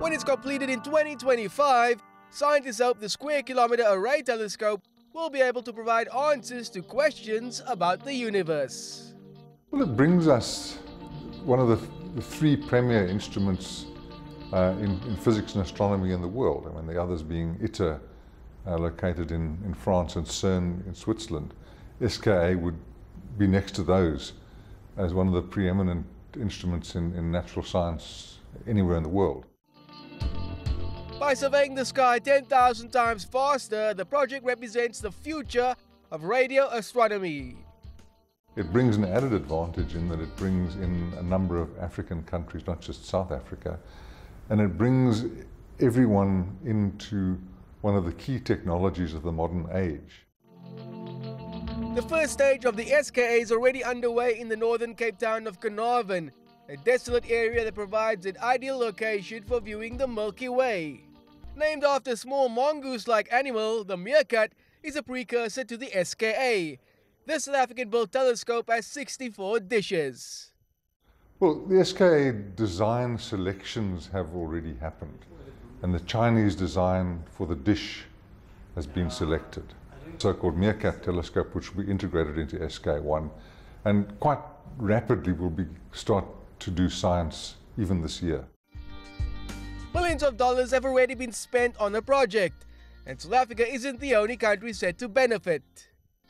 When it's completed in 2025, scientists hope the Square Kilometre Array telescope will be able to provide answers to questions about the universe. Well, it brings us one of the, the three premier instruments uh, in, in, physics and astronomy in the world. I mean, the others being ITER, uh, located in, in France, and CERN in Switzerland. SKA would be next to those as one of the preeminent instruments in, in natural science anywhere in the world. By surveying the sky 10,000 times faster, the project represents the future of radio astronomy. It brings an added advantage in that it brings in a number of African countries, not just South Africa, and it brings everyone into one of the key technologies of the modern age. The first stage of the SKA is already underway in the northern Cape town of Carnarvon, a desolate area that provides an ideal location for viewing the Milky Way. Named after a small mongoose-like animal, the meerkat is a precursor to the SKA. This South African-built telescope has 64 dishes. Well, the SKA design selections have already happened, and the Chinese design for the dish has been selected. So-called Meerkat telescope, which will be integrated into SK1, and quite rapidly will be start to do science even this year. Millions of dollars have already been spent on the project, and South Africa isn't the only country set to benefit.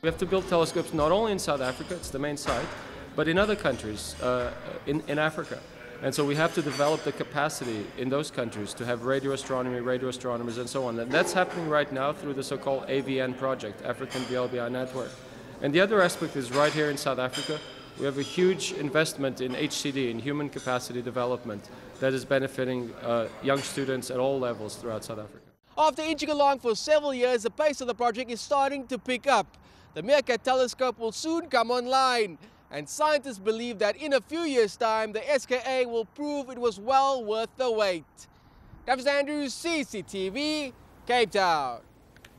We have to build telescopes not only in South Africa, it's the main site, but in other countries uh, in, in Africa. And so we have to develop the capacity in those countries to have radio astronomy, radio astronomers, and so on. And that's happening right now through the so called AVN project, African VLBI Network. And the other aspect is right here in South Africa, we have a huge investment in HCD, in human capacity development, that is benefiting uh, young students at all levels throughout South Africa. After inching along for several years, the pace of the project is starting to pick up. The Meerkat telescope will soon come online, and scientists believe that in a few years' time, the SKA will prove it was well worth the wait. Travis Andrews, CCTV, Cape Town.